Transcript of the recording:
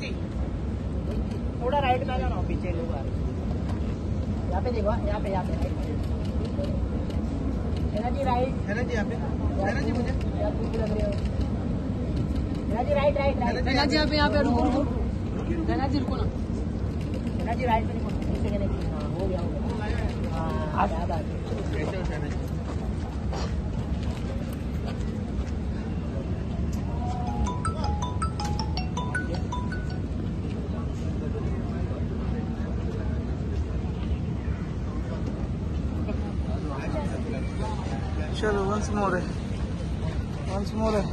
जी थोड़ा राइट में आ जाओ पीछे लोग आ रहे यहाँ पे देखो यहाँ पे यहाँ पे राइट है ना जी राइट है ना जी यहाँ पे ना जी मुझे लग रही हो ना जी राइट राइट राइट जी यहाँ पे यहाँ पे रुको रुको जी रुको ना ना जी राइट देखिए हाँ गया हो गया हाँ क्या बात है चलो वंस मोर है वंस मोर है